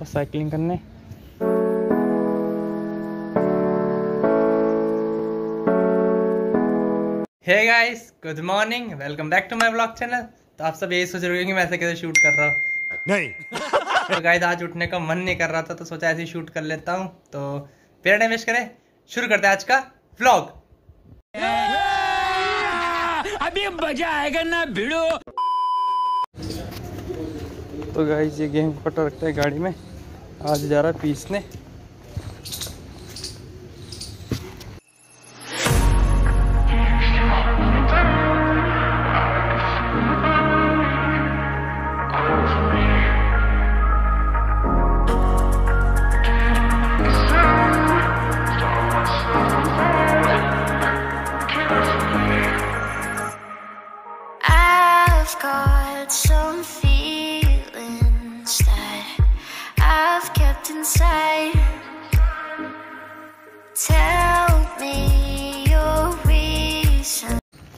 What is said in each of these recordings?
बस साइकिलिंग करने। Hey guys good morning welcome back to my blog channel तो आप सब यही सोच रहे हो कि मैं ऐसे कैसे शूट कर रहा हूँ। नहीं। तो गाइस आज उठने का मन नहीं कर रहा था तो सोचा ऐसे ही शूट कर लेता हूँ। तो बिना टाइम वेस्ट करें शुरू करते हैं आज का व्लॉग अभी मज़ा आएगा ना भिड़ो। तो गाइस ये गेहूँ कटा रखता है गाड़ी में। आज जा रहा है पीसने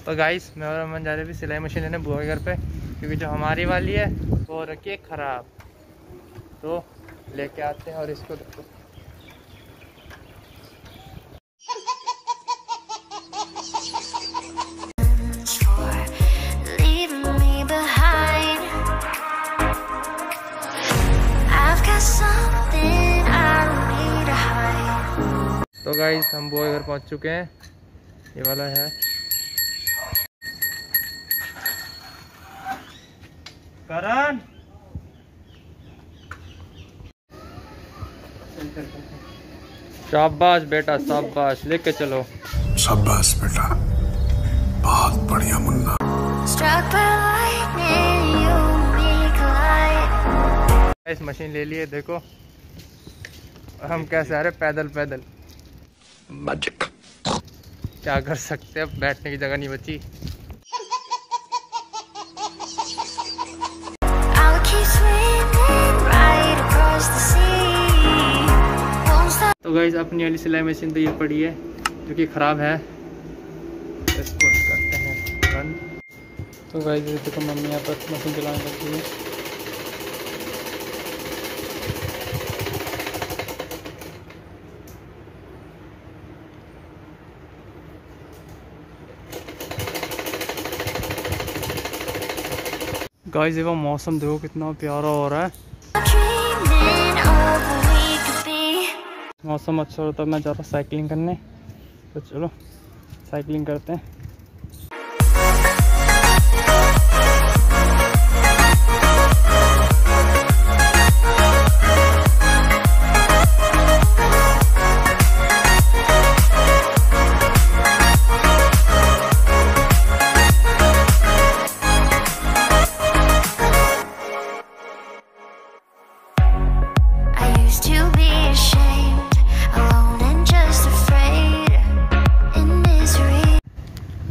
तो गाइस मैं और अमन जा रहे भी सिलाई मशीन लेने बुआ के घर पे, क्योंकि जो हमारी वाली है, वो रखी है ख़राब। तो लेके आते हैं और इसको गाइस हम बुआ घर पहुँच चुके हैं। ये वाला है। करण! शाबाश बेटा शाबाश। लेके चलो। शाबाश बेटा। बहुत बढ़िया मुन्ना. इस मशीन ले लिए देखो। हम कैसे आ रहे पैदल पैदल। मैजिक क्या कर सकते हैं? बैठने की जगह नहीं बची. तो गाइज़ अपनी वाली सिलाई मशीन तो ये पड़ी है जो कि ख़राब है। इसको करते हैं बंद तो गाइज़ देखो मम्मी यहाँ पर मशीन चलाने लगी है। गाइस देखो मौसम देखो कितना प्यारा हो रहा है. मौसम अच्छा होता है, मैं जा रहा हूँ साइकिलिंग करने तो चलो साइकिलिंग करते हैं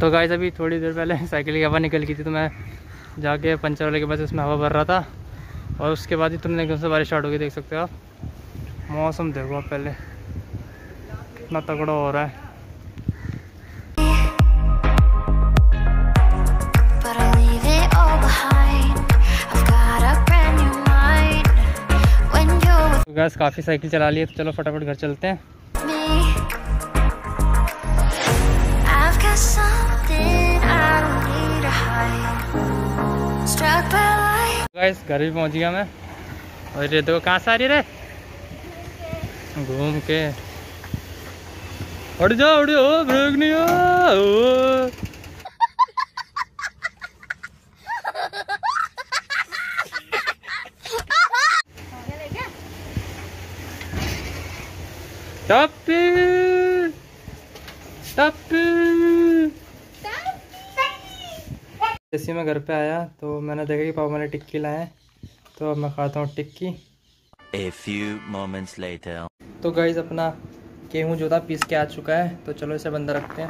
तो गाइस अभी थोड़ी देर पहले साइकिल की हवा निकल गई थी तो मैं जाके पंचर वाले के पास उसमें हवा भर रहा था। और उसके बाद ही तुमने एकदम से बारिश स्टार्ट हो गई देख सकते हो आप। मौसम देखो आप पहले। इतना तगड़ा हो रहा है। You're तो गैस काफ़ी साइकिल चला ली है तो चलो फटाफट घर चलते हैं। गाइस, घर भी पहुँच गया मैं। और ये देखो, कहाँ से आ रही रे? घूम के। उड़ जाओ उड़ जाओ ब्रेक नहीं हो। टप्पी टप्पी। जैसे मैं घर पे आया तो मैंने देखा कि पापा मैंने टिक्की लाए तो अब मैं खाता हूँ tikki. A few moments later. तो गाइज़ अपना गेहूँ जो था पीस के आ चुका है। तो चलो इसे बंदा रखते हैं।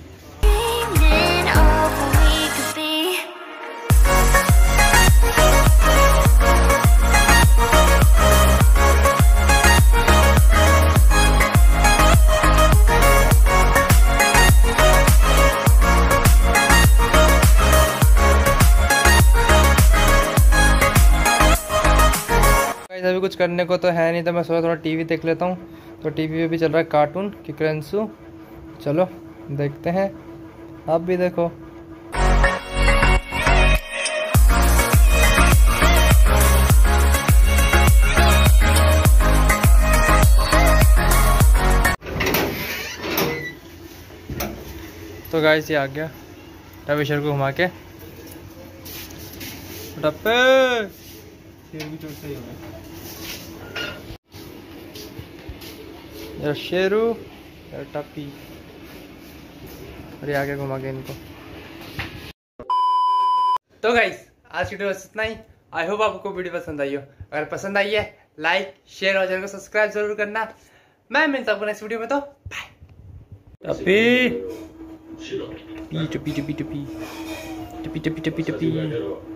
कुछ करने को तो है नहीं तो मैं सोचा थोड़ा टीवी देख लेता हूँ। तो टीवी पे भी चल रहा है कार्टून किकरेंसू चलो, देखते हैं। आप भी देखो। तो गाइस ये आ गया। रविशर को घुमा के। डप्पे शेर की चोट सही हो गया। यार शेरू यार टप्पी। ये आगे घुमा के इनको। तो गाइस आज की वीडियो बस इतना ही। आई होप आपको वीडियो पसंद आई हो। अगर पसंद आई है लाइक शेयर और चैनल को सब्सक्राइब ज़रूर करना। मैं मिलता हूँ नेक्स्ट वीडियो में तो बाय टप्पी। टप्पी टप्पी टप्पी। टप्पी टप्पी टप्पी टप्पी। टप्पी